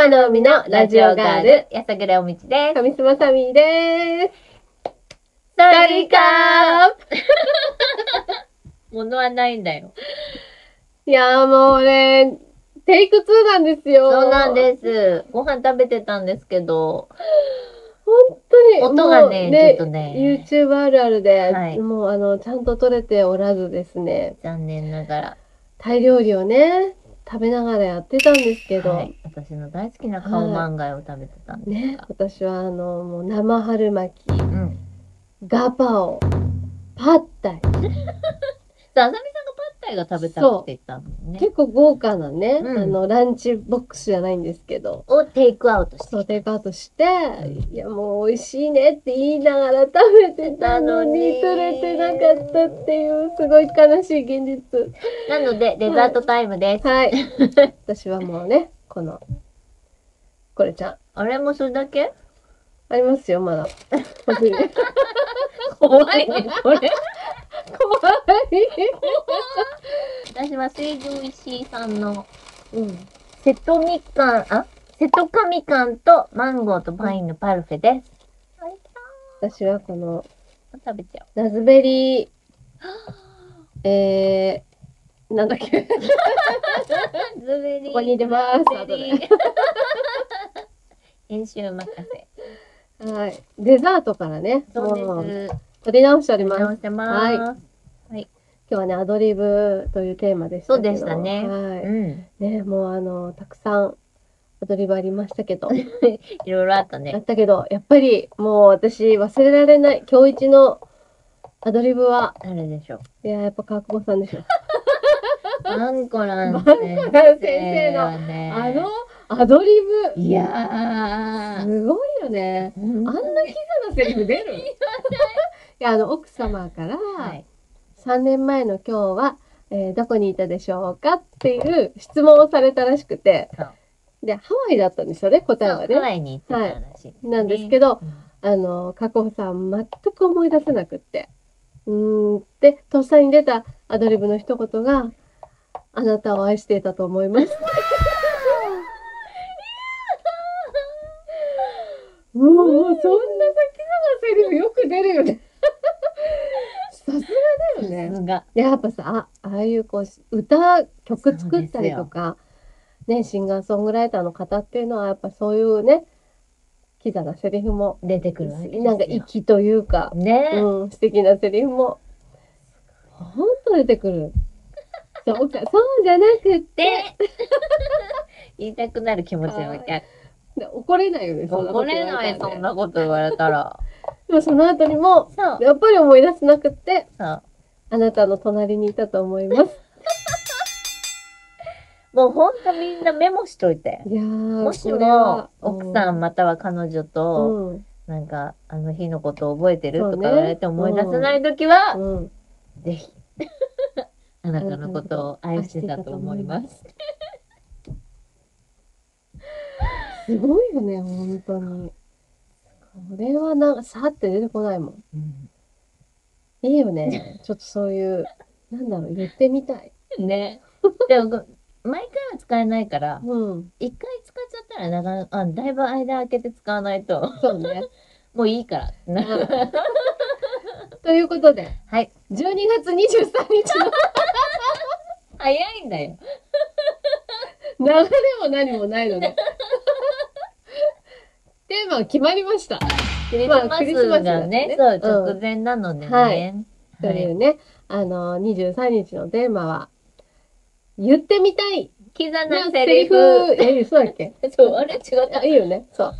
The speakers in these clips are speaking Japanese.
パの海のラジオガール、やさぐれおみちです。上須まさみでササリカー 物はないんだよ。いやーもうね、テイク2なんですよ。そうなんです。ご飯食べてたんですけど、本当に。音がねもうちょっとね YouTube あるあるで、はいもうあの、ちゃんと撮れておらずですね、残念ながら。タイ料理をね、食べながらやってたんですけど、はい、私の大好きなカオマンガイを食べてたんですねが、、私はあの、もう生春巻き、うん。ガパオ、パッタイ。さあ、あさみさんがパッタイが食べたくてたのね。結構豪華なね、うんあの、ランチボックスじゃないんですけど、をテイクアウトしてそう、テイクアウトして、んいや、もう美味しいねって言いながら食べてたのに、取れてなかったっていう、すごい悲しい現実。なので、デザートタイムです。はい。私はもうね、この、これちゃん。あれもそれだけ？ありますよ、まだ。怖いね、これ。怖い。私は水上石井さんのうん。瀬戸みかん、あ？瀬戸かみかんとマンゴーとパインのパルフェです。私はこの、食べちゃラズベリー、えー、なんだっけ？う。ズベリー。ここに出ます 編集任せ。はい。デザートからね、そうです。取り直しております。直してます。今日はね、アドリブというテーマでした。そうでしたねはい。うん。ね、もうあの、たくさんアドリブありましたけど。いろいろあったあっね。たけど、やっぱりもう私忘れられない、今日一のアドリブは、誰でしょう？いや、やっぱ川久保さんでしょ。バンコラン先生のはねあの、アドリブ、いやー。すごいよね。あんなキザなセリフ出る？あの、奥様から、はい。3年前の今日は、えーどこにいたでしょうかっていう質問をされたらしくて、そうで、ハワイだったんですよね、答えはそうハワね。イに行ってたらしい。なんですけど、うんあの、加古さん全く思い出せなくって。うーん、で、とっさに出たアドリブの一言が、あなたを愛していたと思います。もう、そんなさ、キザなセリフよく出るよね。さすがだよね。やっぱさ、あああいうこう、歌、曲作ったりとか、ね、シンガーソングライターの方っていうのは、やっぱそういうね、キザなセリフも、出てくるわけですよ。なんか粋というか、ねうん、素敵なセリフも、ほんと出てくる。そうか、そうじゃなくって、で、言いたくなる気持ちはわかる。で怒れないよね、怒れない、そんなこと言われたら。でもその後にも。やっぱり思い出せなくって。あなたの隣にいたと思います。もうほんとみんなメモしといて。いやー、もしも、奥さんまたは彼女と、うん、なんか、あの日のことを覚えてるとか言われて思い出せないときは、うん。ぜひ、あなたのことを愛してたと思います。すごいよね、本当に。これはなんか、さーって出てこないもん。いいよね。ちょっとそういう、なんだろう、言ってみたい。ね。でも、毎回は使えないから、うん。一回使っちゃったらなかなか、あ、だいぶ間空けて使わないと、そうね。もういいから。ということで、はい。12月23日の早いんだよ。流れも何もないので。テーマは決まりました。クリスマまあクリスマススだねがね、そう、うん直前なのでね。はいというね、あの、23日のテーマは、言ってみたいキザななセリフ。え、そうだっけ？そう、あれ？違ったあ、。いいよね。そ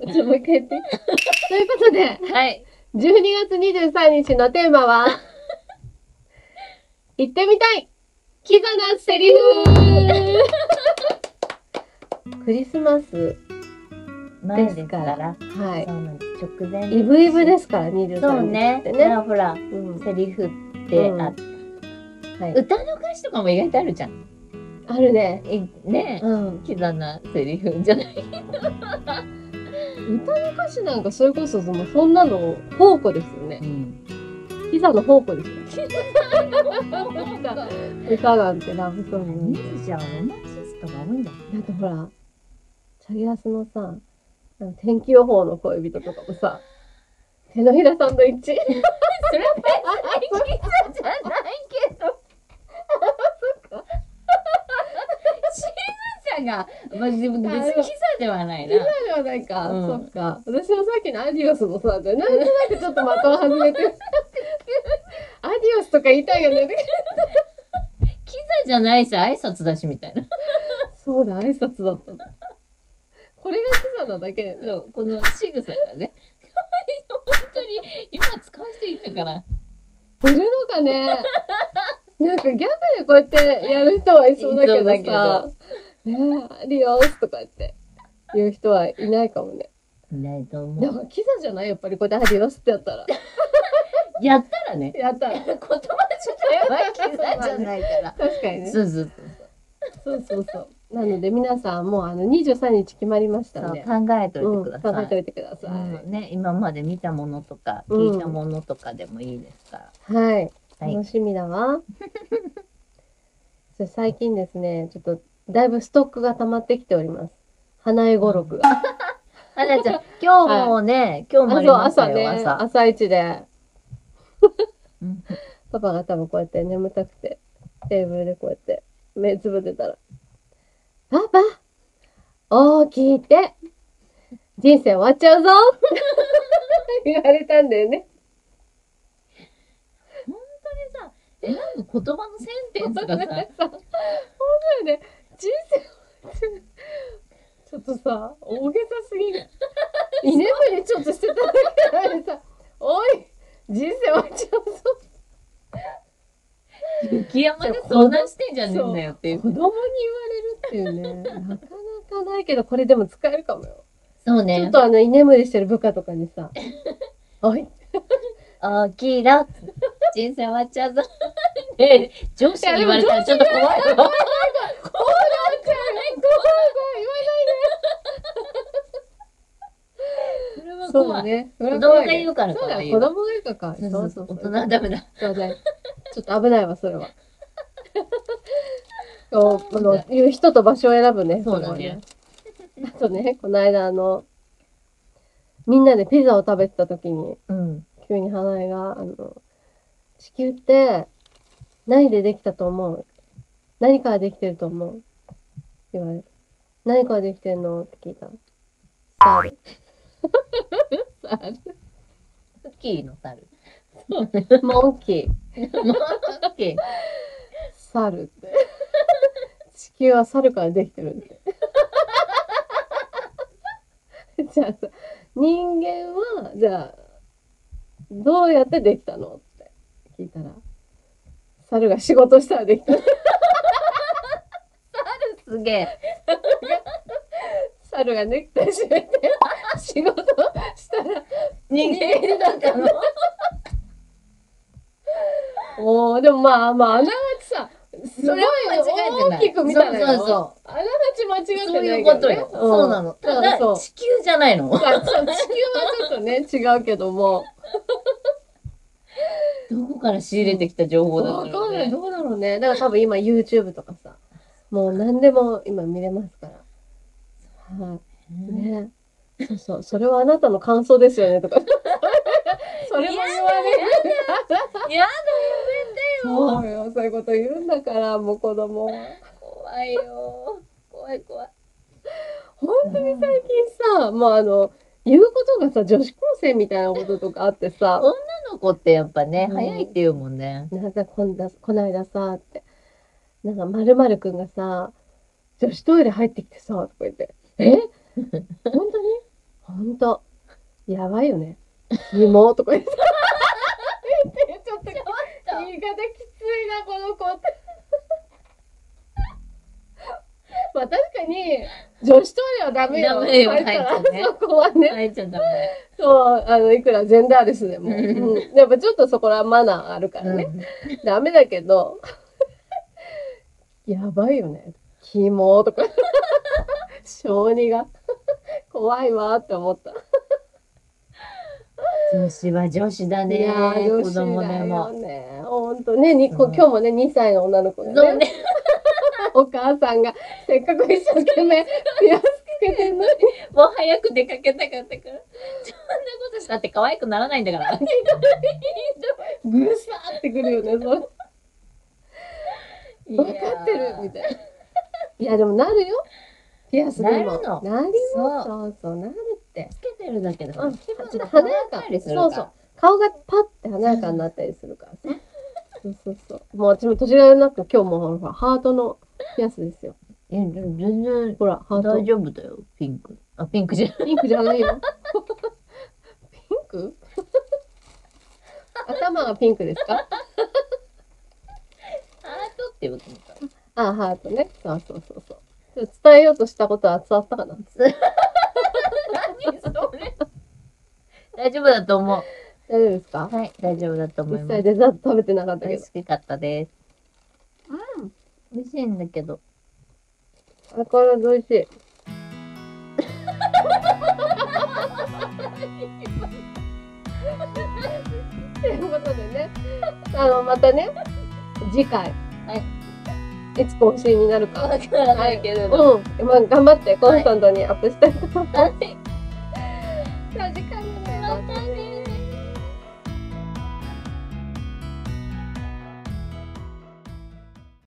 う。ちょ、もう一回言って。ということで、はい。12月23日のテーマは、言ってみたいキザなセリフクリスマス前ですか。らら。はそうなんです。直前い。イブイブですすから、23日そうね。ね。ほらほら、うんセリフってあ、はい、歌の歌詞とかも意外とあるじゃん。あるね。いね。うん。キザなセリフじゃない？歌の歌詞なんかそれこそそのそんなの宝庫ですよね。ピザの宝庫ですよ。歌なんてラブソング。ミスじゃん、お待ち人が多いんだ。だってほら、チャギアスのさ、天気予報の恋人とかもさ、手のひらサンドイッチ それは別にキザじゃないけど。しずちゃんが、まあ、でも別にキザではないな。ではないか、うんそっか。私もさっきのアディオスもさ、なんとなくちょっと的を外れて。アディオスとか言いたいよね。キザじゃないし、挨拶だしみたいな。そうだ、挨拶だった。これがなだけだよね。そうこの仕草がね。本当に今使わせていいのかな。いるのかねなんかギャグでこうやってやる人はいそうだけどさ、ねえ、アディオスとか言って言う人はいないかもね。いないとで思う。もキザじゃないやっぱりこうやってアディオスってやったら。やったらね。やったら。言葉自体はキザじゃないから。確かにね。そうそうそうそうそう。なので皆さんもうあの23日決まりましたそう。んで。考えといてください。うん、考えておいてください。うんね、今まで見たものとかうん聞いたものとかでもいいですから。はい。はい楽しみだわ。最近ですね、ちょっとだいぶストックが溜まってきております。花江語録が。あなちゃん、今日もね、今日もありましたよ、朝ね、朝。朝一で、うん パパが多分こうやって眠たくて、テーブルでこうやって目つぶってたら、パパ大きいて人生終わっちゃうぞ 言われたんだよね。え、なんか言葉のセンテンスがさ、さ、ほんとよね、人生ちょっとさ、大げさすぎる。居眠りちょっとしてただけなのにさ、おい、人生終わっちゃうぞ。雪山で相談してんじゃねえんだよっていう。子供に言われるっていうね、なかなかないけど、これでも使えるかもよ。ちょそうね。っ。とあの、居眠りしてる部下とかにさ、おい、大きいな。人生終わっちゃうぞ。ねえ。上司に言われたらちょっと怖いそれは言わ。ないで。そう。ね。子子供が言うからそうだ子供が言うからか。そうそうそう。大人はだ。ダメだ。そうね。ちょっと危ないわ、それは。そうあの、言う人と場所を選ぶね。そうだね。あとね、この間あの、みんなでピザを食べてた時に、うん。急に花江が、あの、地球って何でできたと思う？何からできてると思う？言われる。何からできてるの？って聞いたの。猿。猿。クッキーの猿。モンキー。もうクッキー。猿って。地球は猿からできてるって。じゃあさ、人間は、じゃあ、どうやってできたのって聞いたら、猿が仕事したらできた。すげえ。猿がネクタイ締めて、仕事したら、人間だったの。おー、でもまあまあ、あながそれは間違えてない。大きく見たのよ。そうそうそう。あながち間違ってないそうね。いうことよ。んそうなの。ただそう、地球じゃないの。まあそう地球はちょっとね、違うけども。どこから仕入れてきた情報だわったのかんない。ね。どうだろうね。だから多分今 YouTube とかさ、もう何でも今見れますから。はい。ね。そうそう。それはあなたの感想ですよねとか。それも言われる。やだ、そうよ。そういうこと言うんだから、もう子供は。怖いよ。怖い怖い。本当に最近さ、もうあの、言うことがさ、女子高生みたいなこととかあってさ、女の子ってやっぱね、うん早いって言うもんね。なんかこんだ、こないださ、って。なんか、まるまるくんがさ、女子トイレ入ってきてさ、とか言って。え？本当に？本当。やばいよね。紐とか言って。言ってちょっと言い方きついな、この子って。まあ確かに、女子トイレはダメよ。ダメよねそこはね。入っちゃダメ。そう、あの、いくらジェンダーレスでも。うんうん。やっぱちょっとそこらマナーあるからね。ダメだけど、やばいよね。肝とか。小児が。怖いわって思った。女子は女子だね。いやー、子供でも。ね。ほんとね、に今日もね、2歳の女の子がね。お母さんがせっかく一生懸命ピアスつけてんのに。もう早く出かけたかったから。そんなことしたって可愛くならないんだから。ぐしゃーってくるよね、それ。分かってるみたいな。いや、でもなるよ。ピアスでも。なるのなります。そうそう、なるって。つけてるだけでうん気分ちょっがと華やか変わったりする。そうそう。顔がパッて華やかになったりするからさ。そうそうそう。もう私も年がらなく今日もほら、ハートのピアスですよ。いや、全然ほら、ハート大。丈夫だよ、ピンク。あ、ピンクじゃ。ピンクじゃないよ。ピンク？頭がピンクですか？ハートって言うと思った。あ、ハートね。そうそうそうそう。伝えようとしたことは伝わったかな？何それ？大丈夫だと思う。大丈夫ですか？はい、大丈夫だと思い実ます。際デザート食べてなかったけど。美味しかったです。うん。美味しいんだけど。あ、これ美味しい。ということでね、あの、またね、次回、。はいつ更新になるか。わからないけれど。うん。まあ、頑張ってコンスタントにアップしたいと思います。はい。じゃあ